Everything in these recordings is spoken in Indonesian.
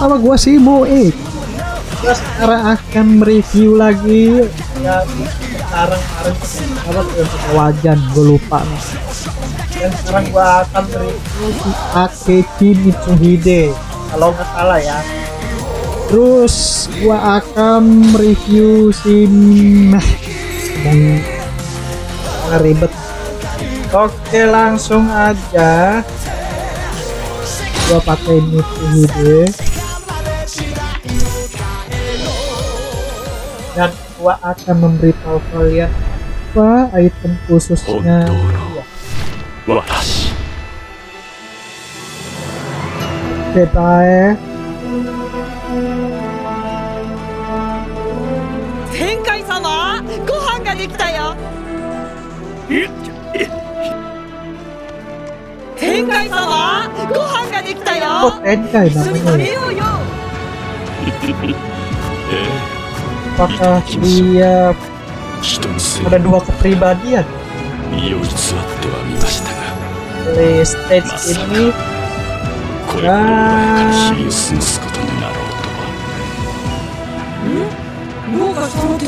sama gua sih Moe kita sekarang akan mereview lagi. Ya sekarang tuh wajan gue lupa. Dan sekarang gua akan mereview si Akechi Mitsuhide kalau nggak salah ya. Terus gua akan mereview si dan ribet. Oke langsung aja. Gua pakai Mitsuhide dan gua akan memberitahu kalian apa item khususnya. Oke, bye. Tenkai sama, gohan ga dekita ya. Tenkai sama, gohan ga dekita ya. Oh, Tenkai namanya apakah dia ada dua kepribadian? di stage ini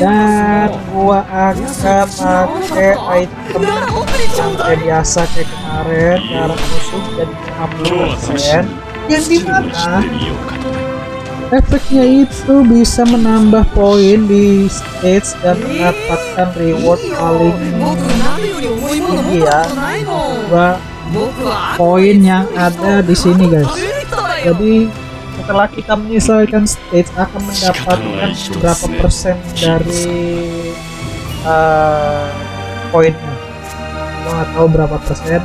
dan gua akan pakai item yang biasa kayak kemarin karena musuh jadi upload yang di mana Efeknya itu bisa menambah poin di stage dan mendapatkan reward paling tinggi ya. Dua poin yang ada di sini guys. Jadi setelah kita menyelesaikan stage akan mendapatkan berapa persen dari uh, poinnya. Kita tahu berapa persen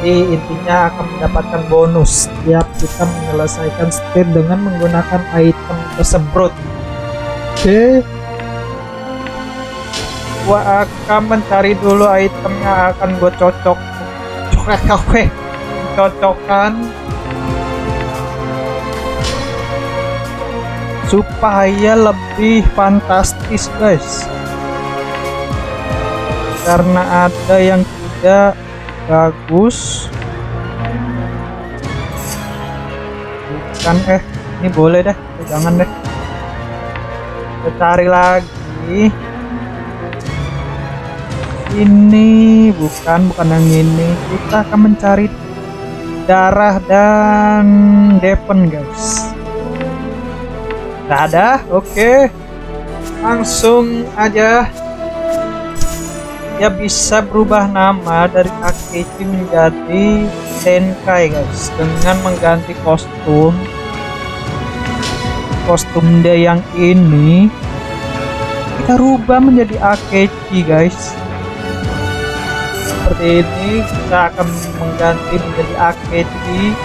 jadi intinya akan mendapatkan bonus setiap kita menyelesaikan stage dengan menggunakan item tersebut. Oke. Gua akan mencari dulu item yang akan gue cocok. Cocok kafe cocokkan. Supaya lebih fantastis guys. Karena ada yang tidak bagus. Bukan eh ini boleh deh Eh, jangan deh. Kita cari lagi. Ini bukan bukan yang ini. Kita akan mencari darah dan depen guys. Nggak ada? Oke. Langsung aja dia bisa berubah nama dari Akechi menjadi Tenkai guys dengan mengganti kostum. Kostum dia yang ini. Kita rubah menjadi Akechi guys. Seperti ini kita akan mengganti menjadi Akechi.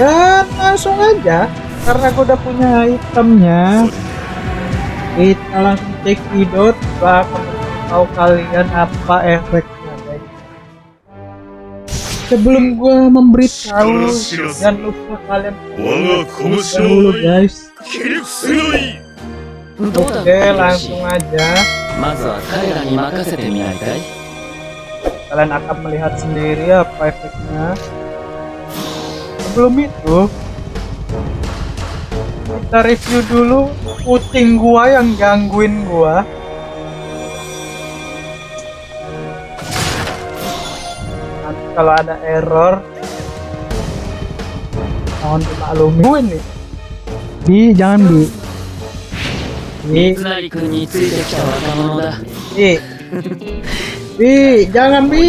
Dan langsung aja karena gue udah punya itemnya kita langsung cek idot bakal tahu kalian apa efeknya guys sebelum gua memberitahu jangan lupa kalian dulu guys. Oke langsung aja. Kalian akan melihat sendiri apa efeknya. Sebelum itu kita review dulu kucing gua yang gangguin gua. kalau ada error mohon dimaklumi bu nih. Di jangan di. Di. Di. Di jangan di.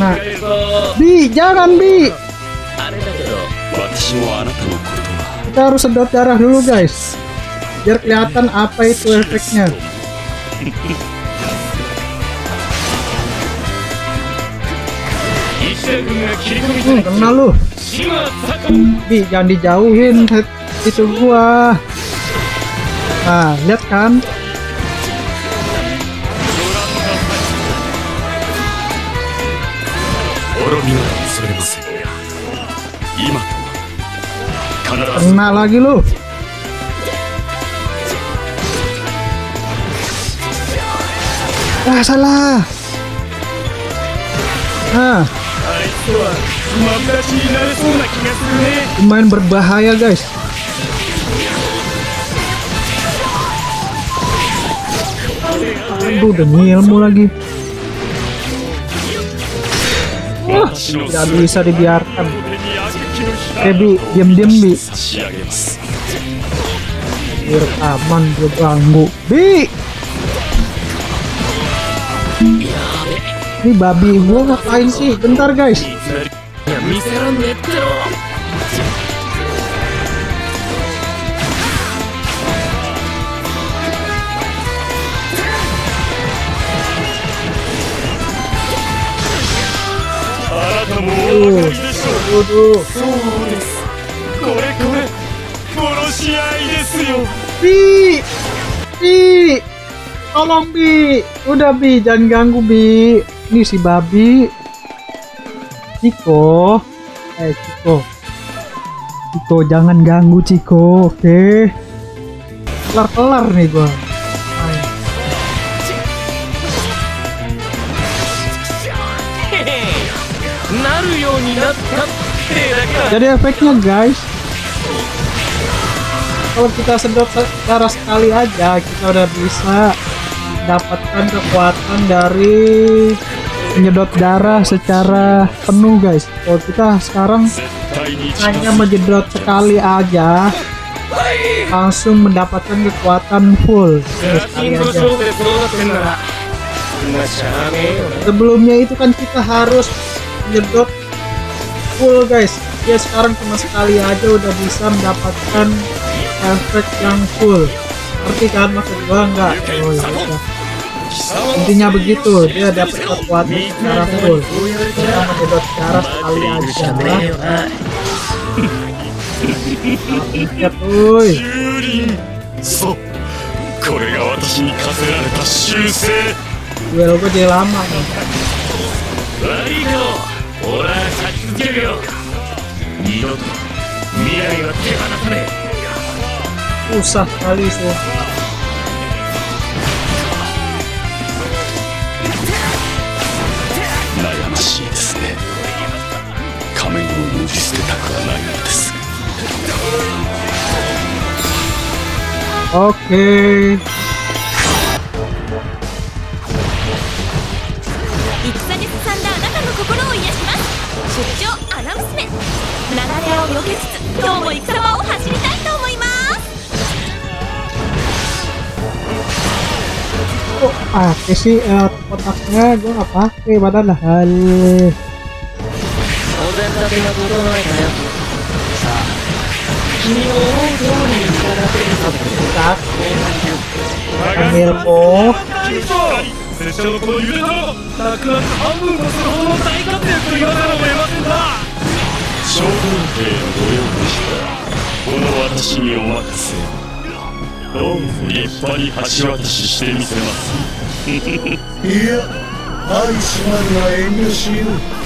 Nah, Bi, jangan Bi. Kita harus sedot darah dulu guys biar kelihatan apa itu efeknya. Hmm, kenal lu. Bi, jangan dijauhin itu gua. Nah lihat kan? Kena lagi lu. Wah salah. ah Main berbahaya guys. Aduh, demi ilmu lagi. Wah, tidak bisa dibiarkan. Oke, Bi, diam-diam, Bi. Biar aman, gue ganggu. Bi! Ini babi gua ngapain sih? Bentar guys. Bi. Bi. Tolong Bi. Udah Bi, jangan ganggu Bi. Ini si babi. Ciko. Eh, Ciko. Ciko, jangan ganggu Ciko, oke? Okay? Kelar-kelar nih gua. Jadi efeknya guys, kalau kita sedot secara sekali aja kita udah bisa dapatkan kekuatan dari menyedot darah secara penuh guys. Kalau kita sekarang hanya menyedot sekali aja langsung mendapatkan kekuatan full. Sebelumnya itu kan kita harus menyedot full guys. Dia sekarang cuma sekali aja udah bisa mendapatkan efek yang full. Ngerti kan maksud gua? Enggak. Oh, ya, ya Intinya begitu, dia dapat kekuatan secara full. Kita menyedot darah sekali aja. ねえよな Lihat, uy. 蹂躙そうこれが私に課せられた習性 Duel gue jadi lama nih. 悪いけ 捨てたくはないのです Oke. 戦で進んだあなたの心を癒します出張アナ娘流れをよけつつ今日も戦場を走りたいと思います Kok pakai sih eh, kotaknya gue nggak pakai padahal お膳立てが整えたよさあ君の思う通りに従っているぞ tak ambilmu 拙者のこのゆで卵たくなく半分こするほどの大活躍と言わざるを得ませんな小軍兵のご用でしたこの私にお任せどうぞ立派に橋渡ししてみせますいや愛しまるは遠慮しよう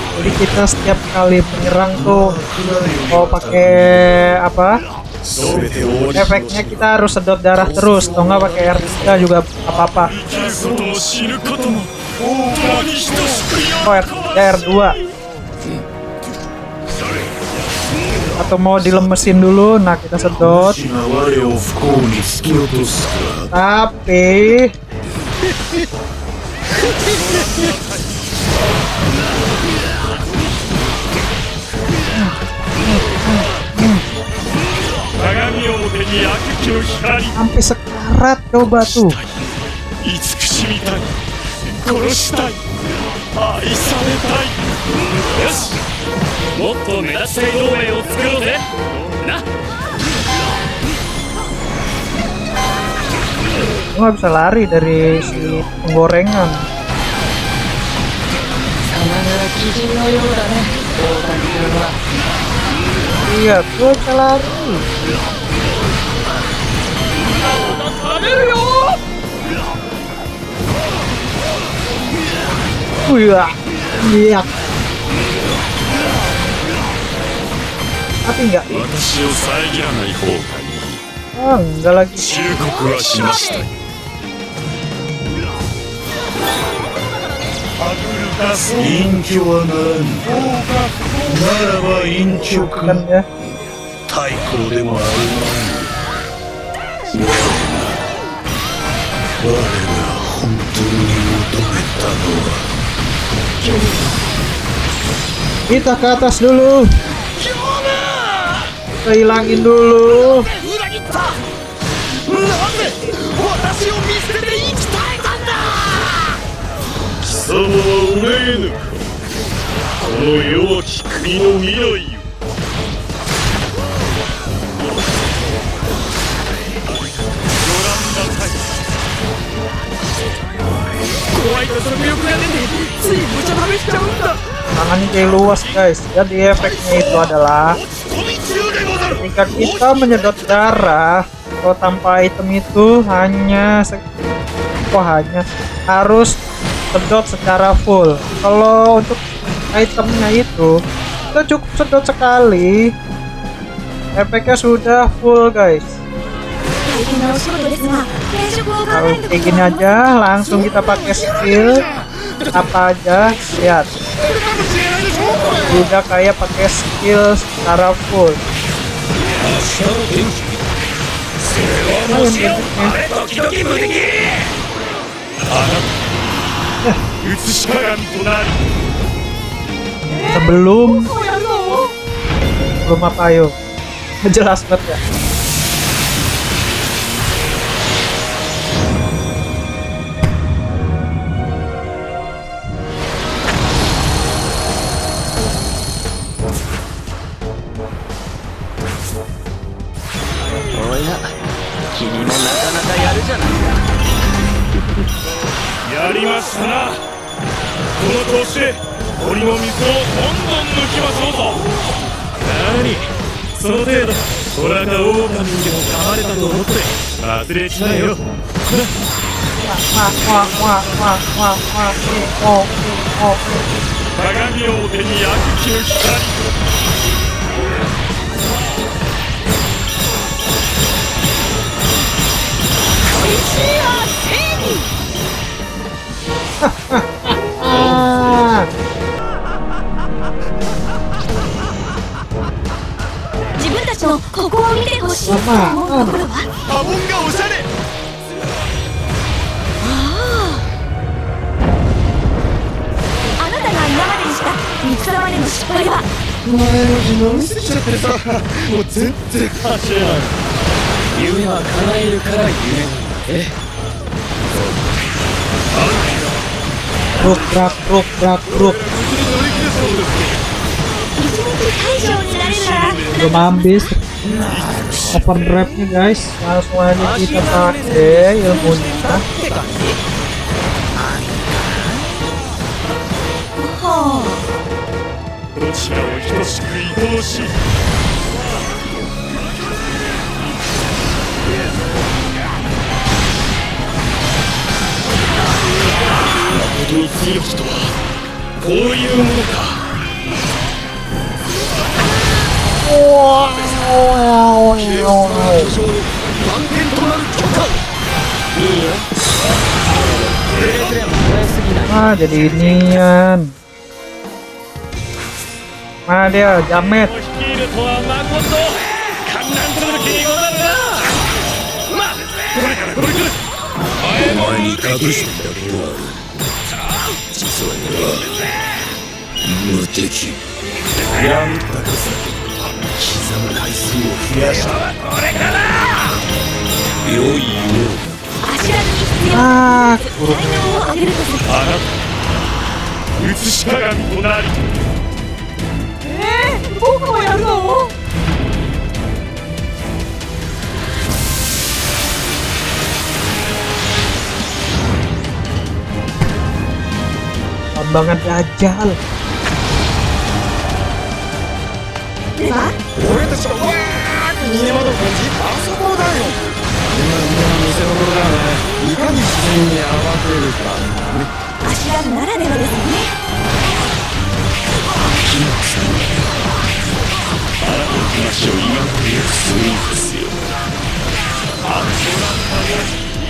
jadi kita setiap kali menyerang tuh mau pakai apa? Efeknya kita harus sedot darah terus. Atau nggak pakai air kita juga apa-apa. Oh R2 atau mau dilemesin dulu nah kita sedot. Tapi Sampai sekarat coba tuh. Gue gak bisa lari dari si penggorengan. Iya, gue bisa lari. うだね大谷君は Iya, gua bisa lari. Wih, iya. Tapi enggak, 私を遮らない方がいい ah, enggak lagi. 忠告はしました隠居はならぬならば隠居か.太閤でもあるまい我が本当に求めたのは Kita ke atas dulu. Kita hilangin dulu. 怖いと食欲が出てつい無茶食べしちゃうんだ Tangannya kayak luas guys. Jadi efeknya itu adalah ketika kita menyedot darah atau tanpa item itu hanya se- kok hanya harus sedot secara full. Kalau untuk itemnya itu kita cukup sedot sekali. Efeknya sudah full guys. kalau kayak gini aja langsung kita pakai skill. Apa aja lihat. Udah kayak pakai skill secara full. Sebelum belum apa yuk? Jelas banget ya. ましたな。この調子で森の水をどんどん抜きましょうぞ。何その程度虎か狼にでも噛まれたと思って忘れちまえよ。oh oh 鏡を手に悪きの光 ah 自分たちのここを見てほしいと思うところは波紋がおしゃれあなたが今までにした戦場での。失敗は前の自慢してちゃってさもう全然走れない夢は叶えるから夢。なんだぜ bruk brak bruk brak bruk 一日大将になれるなら belum habis open rapnya guys langsung aja kita pakai ilmunya Ah, jadi ini kan. Ah, dia jamet. 実は俺は無敵。闇高さ刻む回数を増やしたこれから良いようだ柱に必要才能を上げるとすあなた映し鏡となえー、僕もやるの？timbangan Dajjal. はですね。あなたの話を今契約するんでよ。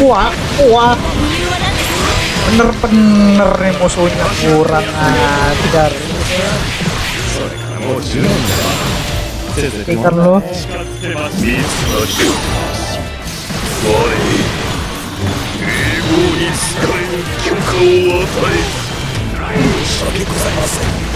Wah, wah. Bener-bener nih musuhnya kurang ajar. Ikan lo. Thank.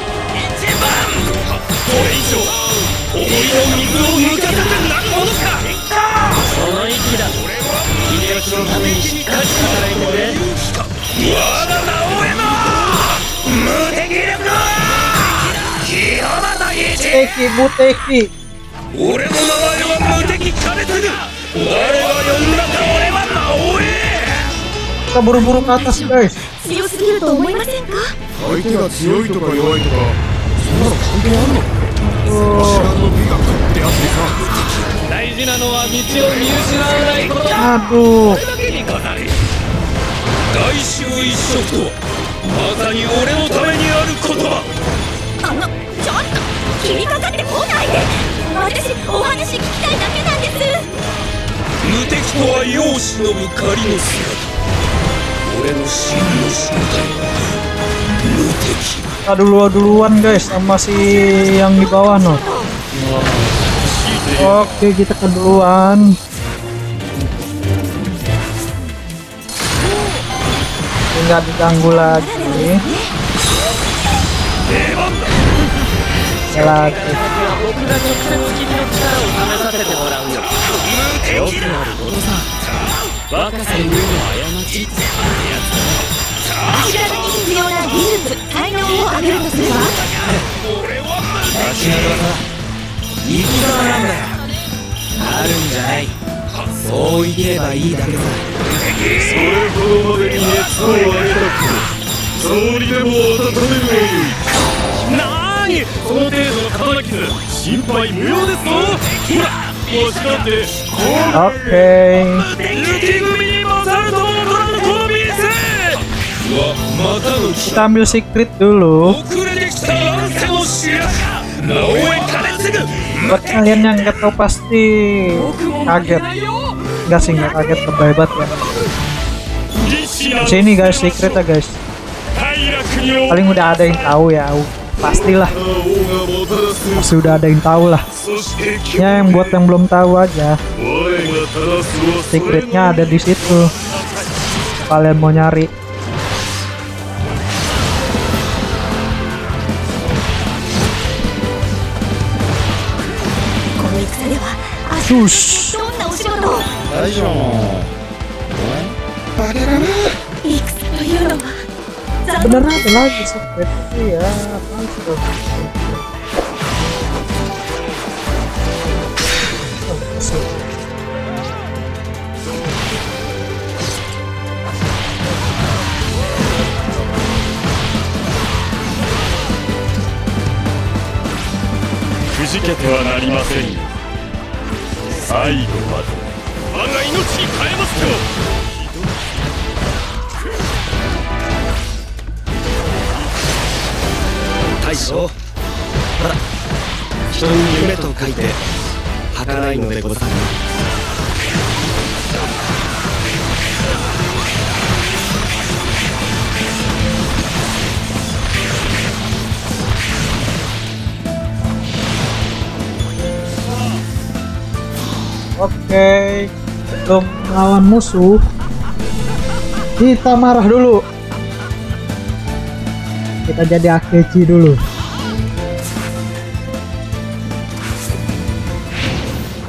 これ以上思いの水を抜かせてなるものか。その息だ秀吉のためにしっかり働いてくれ我が名を得な無敵。力清正一 Teki, Buteki. 俺の名前は無敵。金継ぐ誰が呼んだか俺は名を得 Kita buru-buru ke atas, guys. 強すぎると思いませんか？相手が強いとか弱いとかそんなの関係あるの？のは道を見失わないことだけにござる大衆一色とはまさに俺のためにある言葉あのちょっと切りかかってこないで私お話聞きたいだけなんです無敵とは世を忍ぶ仮の姿俺の真の正体は無敵 Kita duluan duluan, guys, sama si yang di bawah, no? Wow. Oke, kita keduluan. Nggak diganggu lagi. Lagi. 僕生き様なんだよあるんじゃないそう生きればいいだけさそれほどまでに熱を上げたくでも温めるなー。にその程度の刀傷心配無用ですぞほらわしだって雪組に勝ると踊るこの店うわまたの Kita dulu. 遅れてきた乱世の白か直江兼次 buat kalian yang nggak tahu pasti kaget. Nggak sih nggak kaget terhebat ya. Sini guys secret ya guys. Paling udah ada yang tahu ya pastilah. Pasti udah ada yang tahu lah ya yang buat yang belum tahu aja. Secretnya ada di situ. Kalian mau nyari. よしどんなお仕事？大丈夫バケラいくというのはバケラマっでしょっていやーパンチだよじけてはなりませんよ。最後まで我が命に変えますよ。大将あら人に夢と書いて儚いのでござる Oke, belum lawan musuh. Kita marah dulu. Kita jadi Akechi dulu.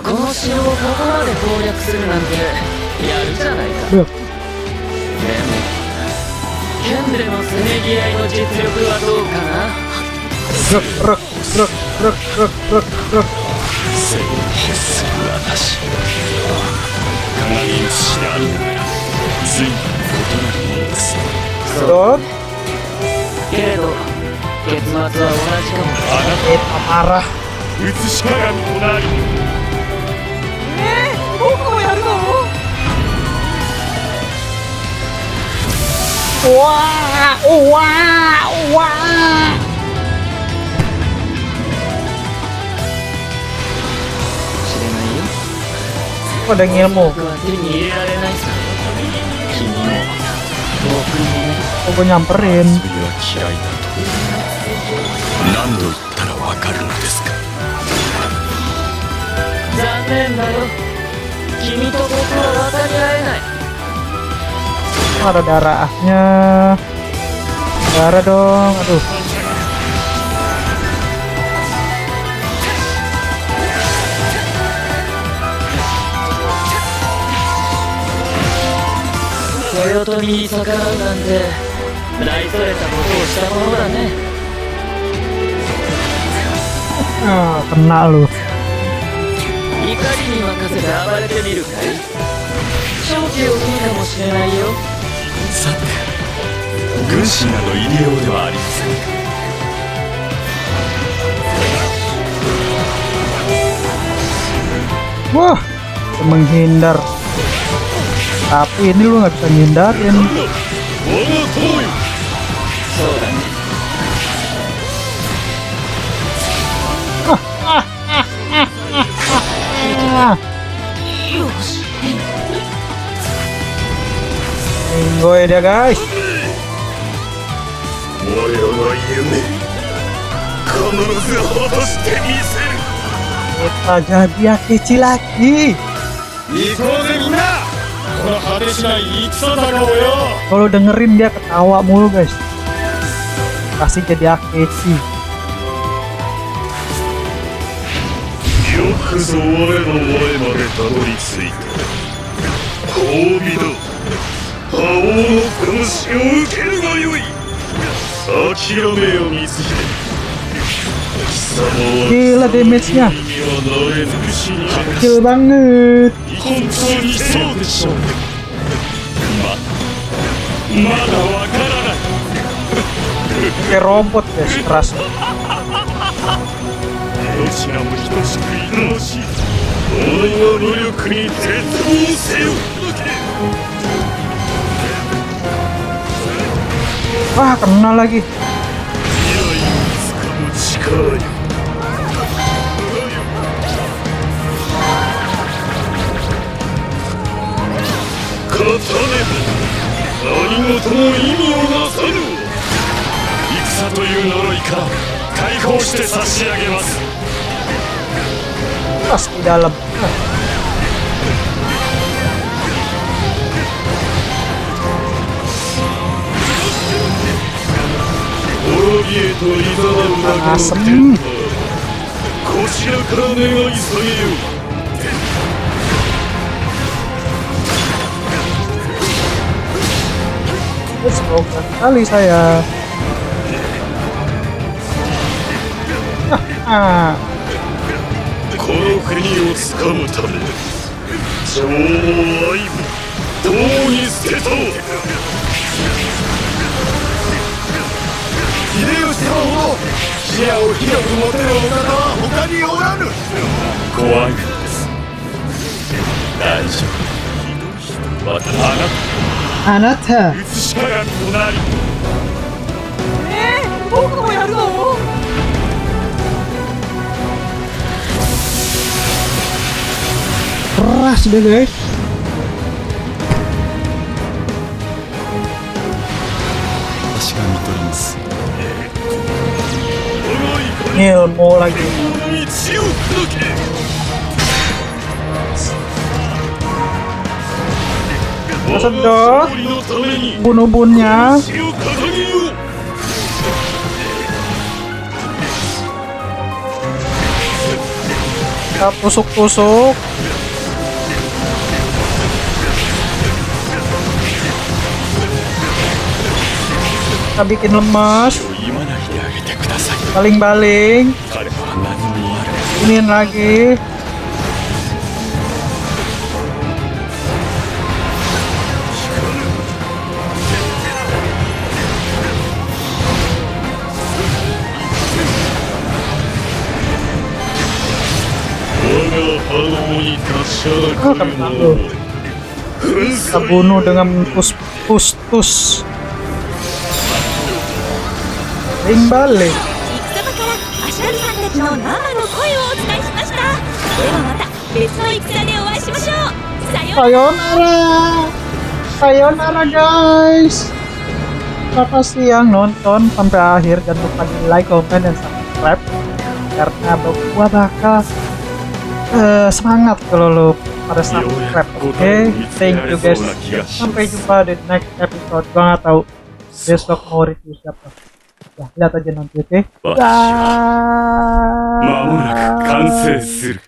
この城をここまで攻略するなんてやるじゃないか Duh, でも剣でのせめぎ合いの実力はどうかな する私鏡写しでありながら随分異なるものです Bruk. けれど結末は同じかも Kita marah. 写し鏡となりえー僕もやるの Wah, wah, wah. し pada ada ilmu oh, gue nyamperin ada darahnya? Darah dong aduh. 豊臣に逆らうなんて。大それたことをしたものだね。Ah, kena lu. 怒りに任せて暴れてみるかい？勝機を見るかもしれないよ。さて軍師など入れようではありません。か Wah, menghindar. tapi ini lu nggak bisa ngindarin. Ah, dia guys. Kita jadi kecil lagi. Ikutin Kalau dengerin dia ketawa mulu guys. Pasti jadi Akechi. よ Gila damage-nya. Kecil banget. Kayak robot ya, keras. Wah, kena lagi. 何事も意味をなさぬ戦という呪いか解放して差し上げます Pas dalam. あ寒いこちらからいよ kali saya. この国をむため、愛部、どうに捨てた秀吉様ほど視野を広く持てるお方は他におらぬ怖いのです大丈夫またあな.た映し鏡となり僕もやるの？deh guys. ilmu lagi. Sedot. Bunuh bunnya kita tusuk-tusuk. Kita bikin lemas baling-baling ini lagi Oh, Kita bunuh dengan pus pus pus. Ring balik. からアシャルさんたちの生の声をお伝えしましたではまた別の戦でお会いしましょうさようなら Sayonara. Sayonara guys. Terima kasih yang nonton sampai akhir jangan lupa di like, comment, dan subscribe karena gua bakal eh, semangat kalau lo pada subscribe. Oke, thank you guys. Sampai jumpa di next episode. Gua nggak tahu besok mau review siapa. い、なんて言って。わしは、まもなく完成する。